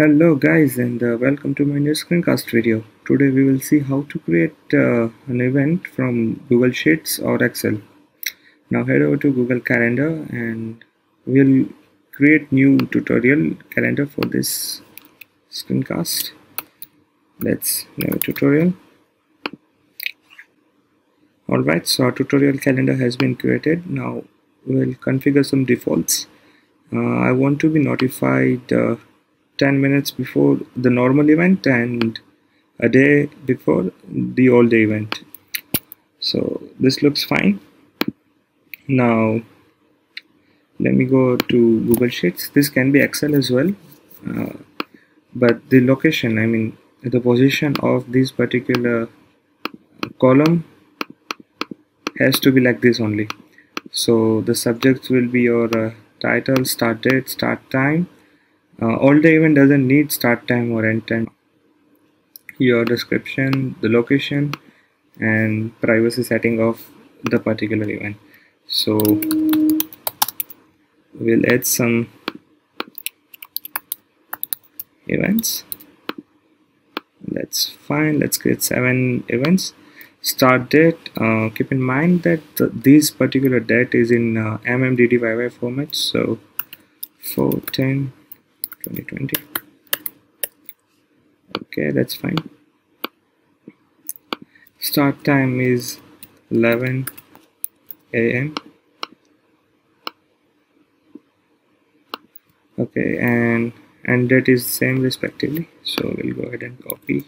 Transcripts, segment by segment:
Hello guys and uh, welcome to my new screencast video. Today we will see how to create uh, an event from Google Sheets or Excel. Now head over to Google Calendar and we'll create new tutorial calendar for this screencast. Let's new tutorial. Alright, so our tutorial calendar has been created. Now we'll configure some defaults. Uh, I want to be notified uh, 10 minutes before the normal event and a day before the all day event. So this looks fine. Now let me go to google sheets. This can be excel as well uh, but the location i mean the position of this particular column has to be like this only. So the subjects will be your uh, title start date start time uh, all the event doesn't need start time or end time. Your description the location and privacy setting of the particular event. So we'll add some events. That's fine. Let's create seven events. Start date uh, keep in mind that th this particular date is in uh, mmddyy format. So 410 2020 okay that's fine. Start time is 11 a.m okay and and that is same respectively so we'll go ahead and copy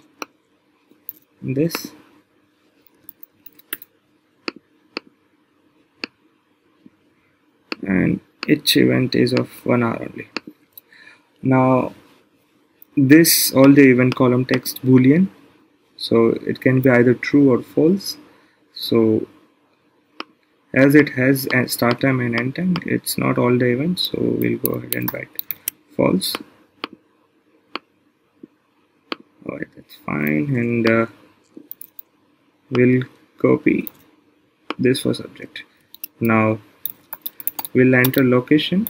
this. And each event is of one hour only now this all the event column text boolean. So it can be either true or false. So as it has a start time and end time it's not all the events so we'll go ahead and write false. Alright that's fine and uh, we'll copy this for subject. Now we'll enter location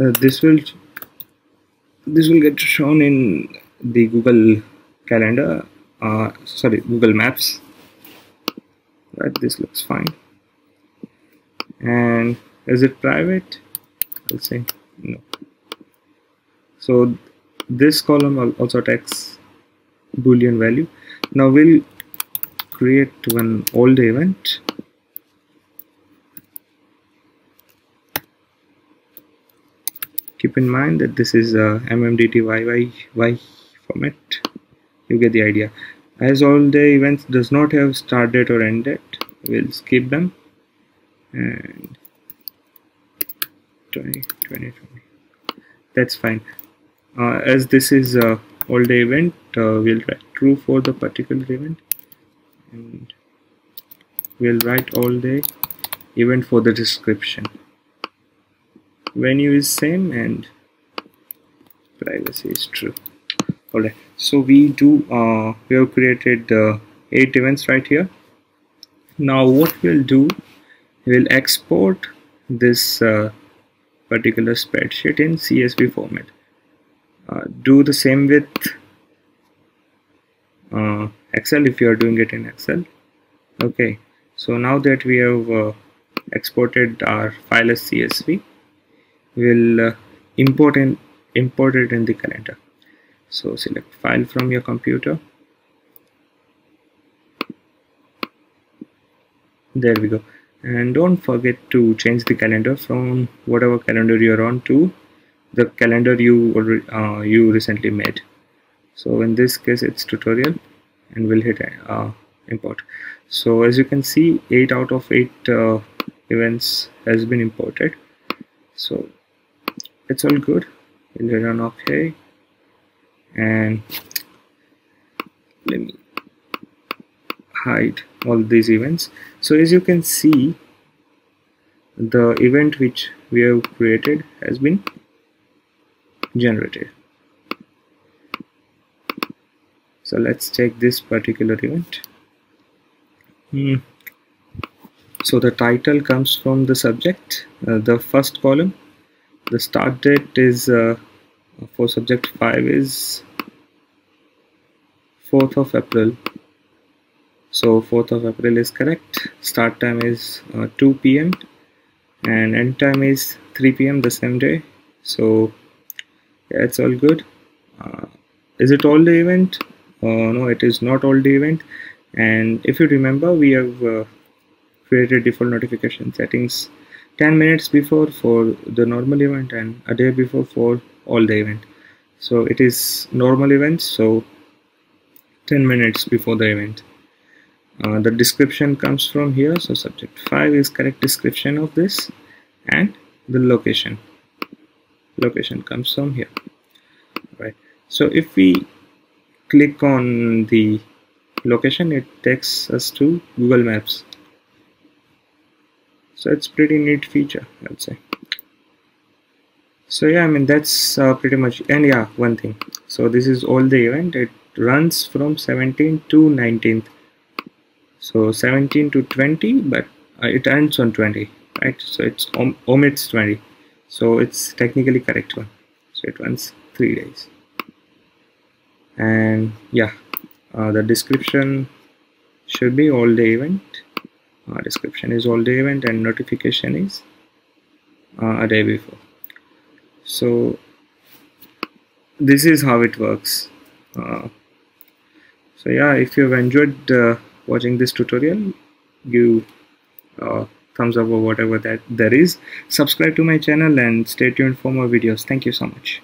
uh, this will this will get shown in the Google calendar uh, sorry Google Maps. Right this looks fine. And is it private? I'll say no. So this column also takes boolean value. Now we'll create one old event keep in mind that this is a mmddyy format. You get the idea. As all the events does not have start date or end date we'll skip them. And 20 20 20 that's fine. Uh, as this is a all day event uh, we'll write true for the particular event. And we'll write all day event for the description venue is same and privacy is true. Alright so we do uh, we have created uh, eight events right here. Now what we'll do we'll export this uh, particular spreadsheet in CSV format. Uh, do the same with uh, Excel if you are doing it in Excel. Okay so now that we have uh, exported our file as CSV will uh, import import it in the calendar. So select file from your computer. There we go. And don't forget to change the calendar from whatever calendar you're on to the calendar you uh, you recently made. So in this case it's tutorial and we'll hit uh, import. So as you can see 8 out of 8 uh, events has been imported. So it's all good. We'll hit on ok and let me hide all these events. So as you can see the event which we have created has been generated. So let's check this particular event. Hmm. so the title comes from the subject uh, the first column the start date is uh, for subject 5 is 4th of April so 4th of April is correct start time is uh, 2 p.m. and end time is 3 p.m. the same day so yeah it's all good uh, is it all the event uh, no it is not all the event and if you remember we have uh, created default notification settings 10 minutes before for the normal event and a day before for all the event. So it is normal events so 10 minutes before the event. Uh, the description comes from here so subject 5 is correct description of this and the location. Location comes from here. Right. So if we click on the location it takes us to Google Maps so it's pretty neat feature I'd say. So yeah I mean that's uh, pretty much and yeah one thing. So this is all the event. It runs from 17 to 19th so 17 to 20 but uh, it ends on 20 right? So it's om omits 20 so it's technically correct one. So it runs three days. And yeah uh, the description should be all the event uh, description is all the event and notification is uh, a day before. So this is how it works. Uh, so yeah if you've enjoyed uh, watching this tutorial give uh, thumbs up or whatever that there is. Subscribe to my channel and stay tuned for more videos. Thank you so much